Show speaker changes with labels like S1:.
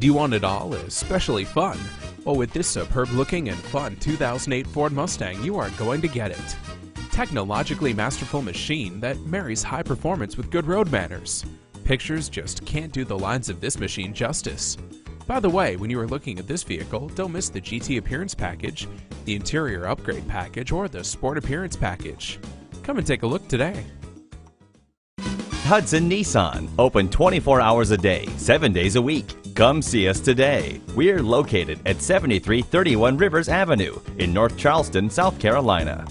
S1: Do you want it all, especially fun? Well, with this superb looking and fun 2008 Ford Mustang, you are going to get it. Technologically masterful machine that marries high performance with good road manners. Pictures just can't do the lines of this machine justice. By the way, when you are looking at this vehicle, don't miss the GT Appearance Package, the Interior Upgrade Package, or the Sport Appearance Package. Come and take a look today.
S2: Hudson Nissan, open 24 hours a day, 7 days a week. Come see us today. We're located at 7331 Rivers Avenue in North Charleston, South Carolina.